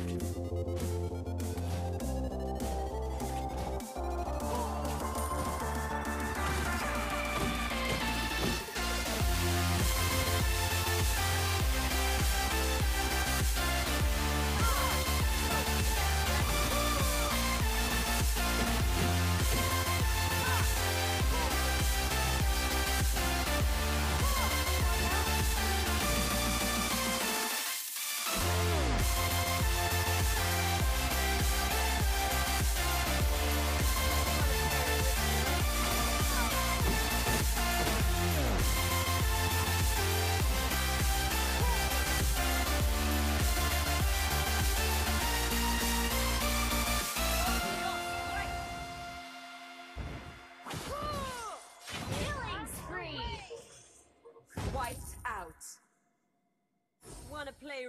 Thank you.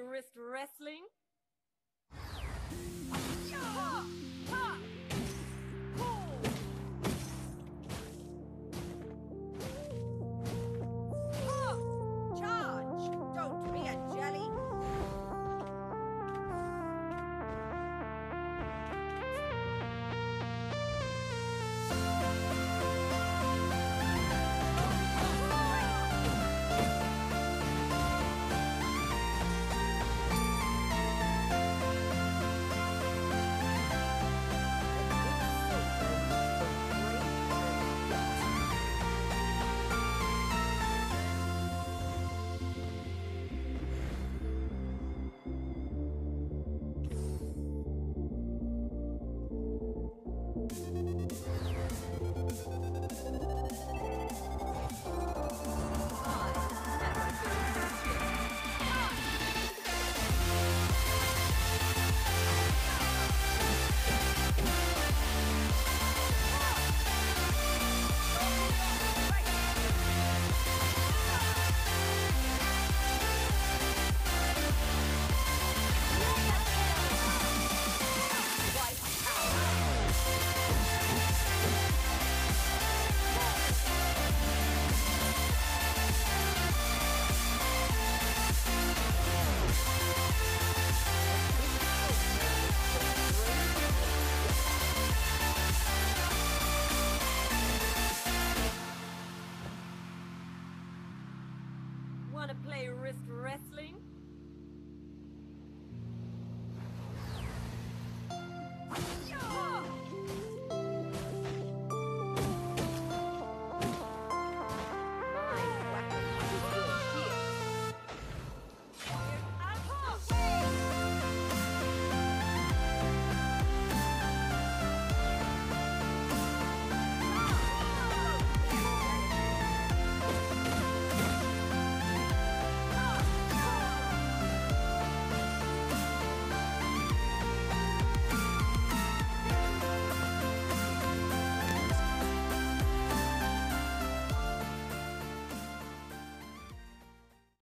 Wrist wrestling?